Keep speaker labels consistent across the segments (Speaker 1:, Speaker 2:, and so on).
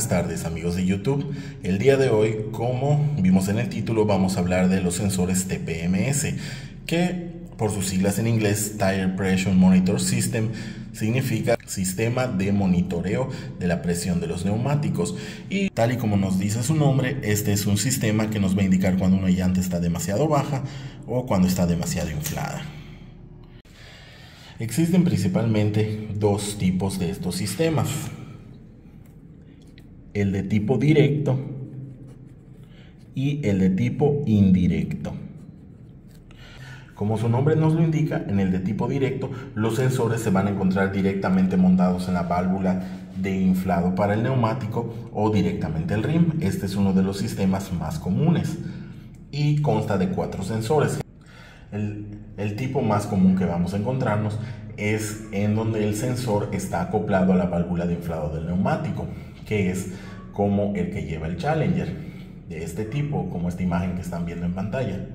Speaker 1: Buenas tardes amigos de YouTube. El día de hoy, como vimos en el título, vamos a hablar de los sensores TPMS, que por sus siglas en inglés Tire Pressure Monitor System significa sistema de monitoreo de la presión de los neumáticos y tal y como nos dice su nombre, este es un sistema que nos va a indicar cuando una llanta está demasiado baja o cuando está demasiado inflada. Existen principalmente dos tipos de estos sistemas. El de tipo directo y el de tipo indirecto. Como su nombre nos lo indica, en el de tipo directo, los sensores se van a encontrar directamente montados en la válvula de inflado para el neumático o directamente el rim. Este es uno de los sistemas más comunes y consta de cuatro sensores. El, tipo más común que vamos a encontrarnos es en donde el sensor está acoplado a la válvula de inflado del neumático, que es como el que lleva el Challenger, de este tipo, como esta imagen que están viendo en pantalla.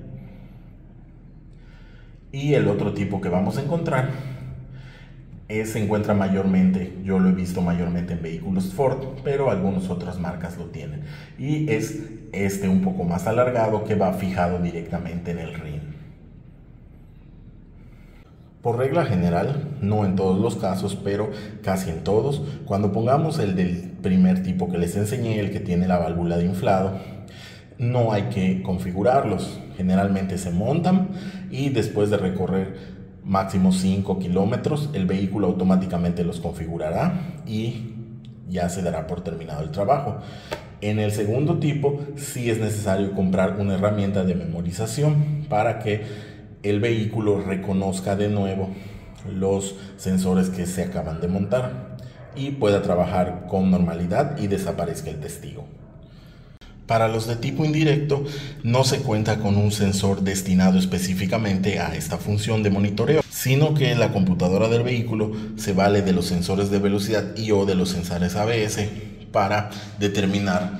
Speaker 1: Y el otro tipo que vamos a encontrar es, se encuentra mayormente, yo lo he visto mayormente en vehículos Ford, pero algunas otras marcas lo tienen. Y es este un poco más alargado que va fijado directamente en el ring. Por regla general, no en todos los casos, pero casi en todos, cuando pongamos el del primer tipo que les enseñé, el que tiene la válvula de inflado, no hay que configurarlos. Generalmente se montan y después de recorrer máximo 5 kilómetros, el vehículo automáticamente los configurará y ya se dará por terminado el trabajo. En el segundo tipo, sí es necesario comprar una herramienta de memorización para que el vehículo reconozca de nuevo los sensores que se acaban de montar y pueda trabajar con normalidad y desaparezca el testigo. Para los de tipo indirecto no se cuenta con un sensor destinado específicamente a esta función de monitoreo, sino que la computadora del vehículo se vale de los sensores de velocidad y o de los sensores ABS para determinar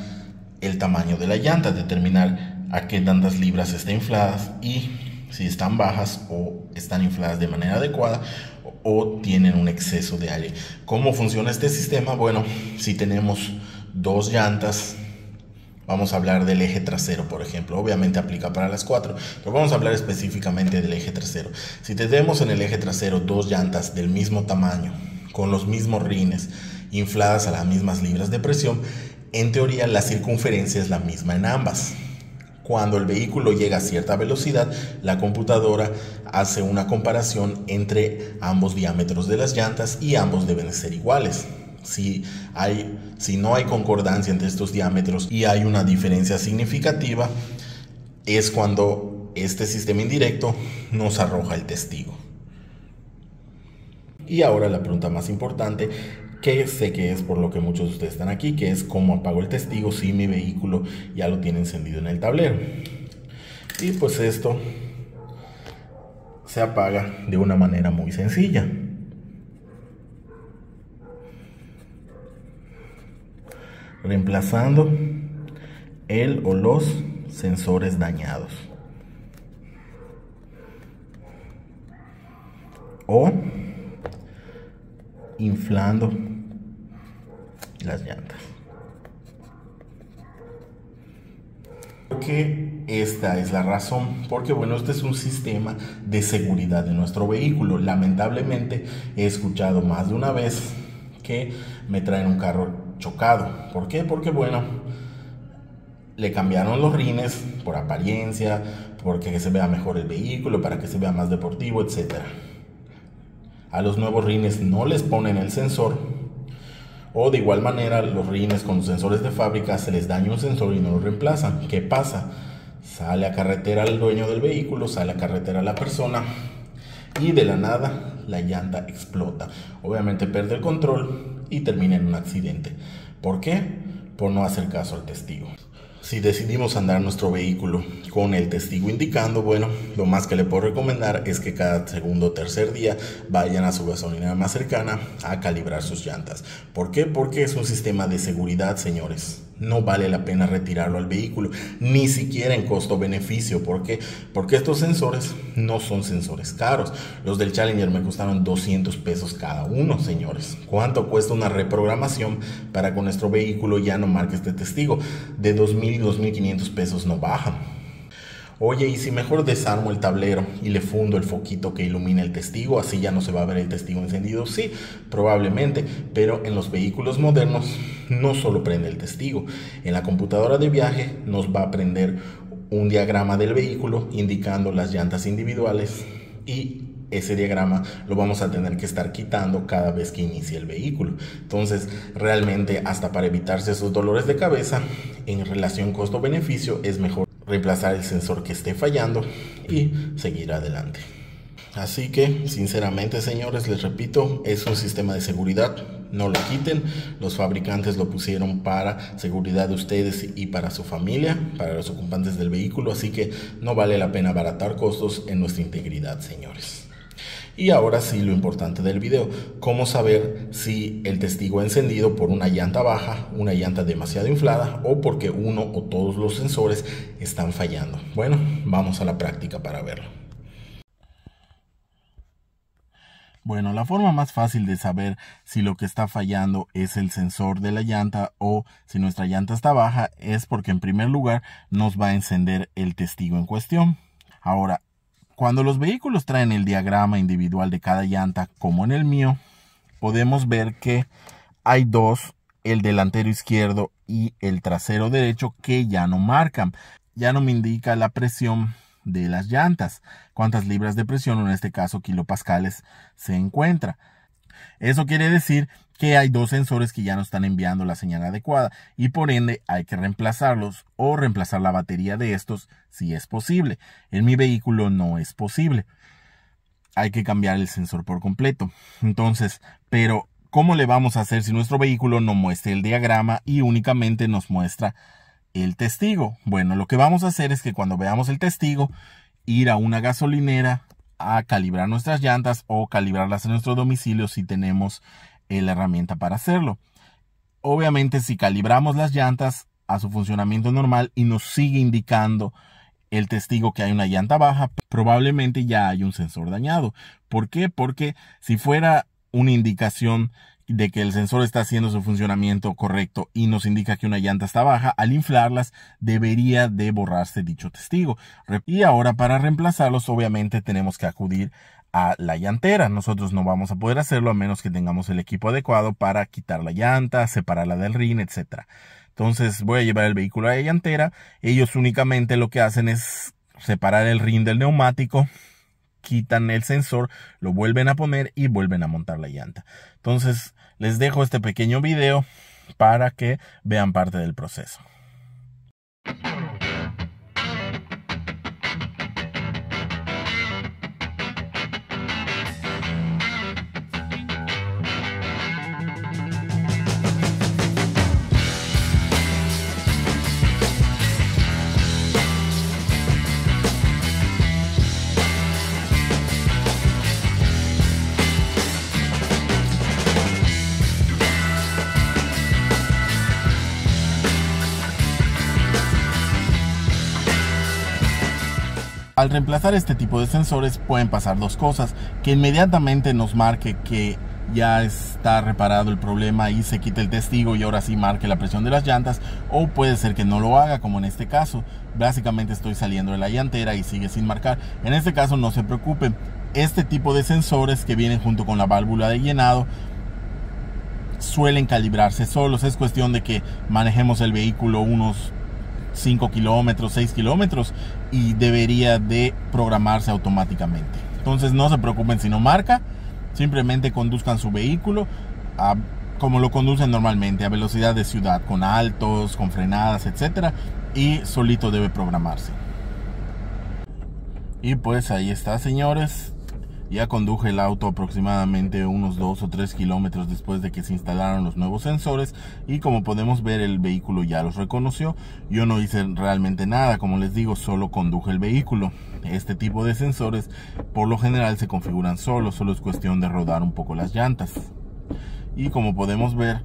Speaker 1: el tamaño de la llanta, determinar a qué tantas libras está infladas y si están bajas o están infladas de manera adecuada o tienen un exceso de aire. ¿Cómo funciona este sistema? Bueno, si tenemos dos llantas, vamos a hablar del eje trasero, por ejemplo. Obviamente aplica para las cuatro, pero vamos a hablar específicamente del eje trasero. Si tenemos en el eje trasero dos llantas del mismo tamaño, con los mismos rines, infladas a las mismas libras de presión, en teoría la circunferencia es la misma en ambas. Cuando el vehículo llega a cierta velocidad, la computadora hace una comparación entre ambos diámetros de las llantas y ambos deben ser iguales. Si, hay, si no hay concordancia entre estos diámetros y hay una diferencia significativa, es cuando este sistema indirecto nos arroja el testigo. Y ahora la pregunta más importante que sé que es por lo que muchos de ustedes están aquí, que es cómo apago el testigo si mi vehículo ya lo tiene encendido en el tablero. Y pues esto se apaga de una manera muy sencilla. Reemplazando el o los sensores dañados. O inflando las llantas. Porque esta es la razón, porque bueno, este es un sistema de seguridad de nuestro vehículo. Lamentablemente he escuchado más de una vez que me traen un carro chocado. ¿Por qué? Porque bueno, le cambiaron los rines por apariencia, porque se vea mejor el vehículo, para que se vea más deportivo, etcétera a los nuevos rines no les ponen el sensor. O de igual manera, los rines con sensores de fábrica se les daña un sensor y no lo reemplazan. ¿Qué pasa? Sale a carretera el dueño del vehículo, sale a carretera la persona y de la nada la llanta explota. Obviamente pierde el control y termina en un accidente. ¿Por qué? Por no hacer caso al testigo. Si decidimos andar nuestro vehículo con el testigo indicando, bueno, lo más que le puedo recomendar es que cada segundo o tercer día vayan a su gasolinera más cercana a calibrar sus llantas. ¿Por qué? Porque es un sistema de seguridad, señores. No vale la pena retirarlo al vehículo, ni siquiera en costo-beneficio. ¿Por qué? Porque estos sensores no son sensores caros. Los del Challenger me costaron 200 pesos cada uno, señores. ¿Cuánto cuesta una reprogramación para que nuestro vehículo ya no marque este testigo? De 2.000 y 2.500 pesos no bajan. Oye, ¿y si mejor desarmo el tablero y le fundo el foquito que ilumina el testigo? Así ya no se va a ver el testigo encendido. Sí, probablemente, pero en los vehículos modernos no solo prende el testigo. En la computadora de viaje nos va a prender un diagrama del vehículo indicando las llantas individuales y ese diagrama lo vamos a tener que estar quitando cada vez que inicie el vehículo. Entonces, realmente hasta para evitarse esos dolores de cabeza, en relación costo-beneficio, es mejor reemplazar el sensor que esté fallando y seguir adelante. Así que, sinceramente, señores, les repito, es un sistema de seguridad. No lo quiten. Los fabricantes lo pusieron para seguridad de ustedes y para su familia, para los ocupantes del vehículo. Así que no vale la pena abaratar costos en nuestra integridad, señores. Y ahora sí lo importante del video, cómo saber si el testigo ha encendido por una llanta baja, una llanta demasiado inflada o porque uno o todos los sensores están fallando. Bueno, vamos a la práctica para verlo. Bueno, la forma más fácil de saber si lo que está fallando es el sensor de la llanta o si nuestra llanta está baja es porque en primer lugar nos va a encender el testigo en cuestión. Ahora, cuando los vehículos traen el diagrama individual de cada llanta, como en el mío, podemos ver que hay dos, el delantero izquierdo y el trasero derecho, que ya no marcan. Ya no me indica la presión de las llantas, cuántas libras de presión, en este caso kilopascales, se encuentra. Eso quiere decir que hay dos sensores que ya no están enviando la señal adecuada y por ende hay que reemplazarlos o reemplazar la batería de estos si es posible. En mi vehículo no es posible. Hay que cambiar el sensor por completo. Entonces, pero ¿cómo le vamos a hacer si nuestro vehículo no muestra el diagrama y únicamente nos muestra el testigo? Bueno, lo que vamos a hacer es que cuando veamos el testigo, ir a una gasolinera a calibrar nuestras llantas o calibrarlas en nuestro domicilio si tenemos eh, la herramienta para hacerlo. Obviamente si calibramos las llantas a su funcionamiento normal y nos sigue indicando el testigo que hay una llanta baja, probablemente ya hay un sensor dañado. ¿Por qué? Porque si fuera una indicación de que el sensor está haciendo su funcionamiento correcto y nos indica que una llanta está baja, al inflarlas debería de borrarse dicho testigo. Y ahora para reemplazarlos obviamente tenemos que acudir a la llantera. Nosotros no vamos a poder hacerlo a menos que tengamos el equipo adecuado para quitar la llanta, separarla del rin, etc. Entonces voy a llevar el vehículo a la llantera. Ellos únicamente lo que hacen es separar el rin del neumático, quitan el sensor, lo vuelven a poner y vuelven a montar la llanta. Entonces les dejo este pequeño video para que vean parte del proceso. Al reemplazar este tipo de sensores pueden pasar dos cosas, que inmediatamente nos marque que ya está reparado el problema y se quite el testigo y ahora sí marque la presión de las llantas o puede ser que no lo haga como en este caso. Básicamente estoy saliendo de la llantera y sigue sin marcar. En este caso no se preocupen. Este tipo de sensores que vienen junto con la válvula de llenado suelen calibrarse solos. Es cuestión de que manejemos el vehículo unos 5 kilómetros, 6 kilómetros y debería de programarse automáticamente. Entonces no se preocupen si no marca, simplemente conduzcan su vehículo como lo conducen normalmente, a velocidad de ciudad, con altos, con frenadas, etcétera, y solito debe programarse. Y pues ahí está, señores. Ya conduje el auto aproximadamente unos 2 o 3 kilómetros después de que se instalaron los nuevos sensores y como podemos ver el vehículo ya los reconoció. Yo no hice realmente nada, como les digo, solo conduje el vehículo. Este tipo de sensores por lo general se configuran solo, solo es cuestión de rodar un poco las llantas. Y como podemos ver,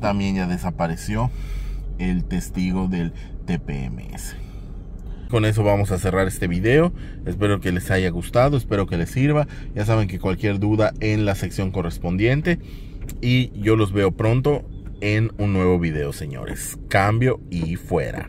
Speaker 1: también ya desapareció el testigo del TPMS. Con eso vamos a cerrar este video. Espero que les haya gustado, espero que les sirva. Ya saben que cualquier duda en la sección correspondiente. Y yo los veo pronto en un nuevo video, señores. Cambio y fuera.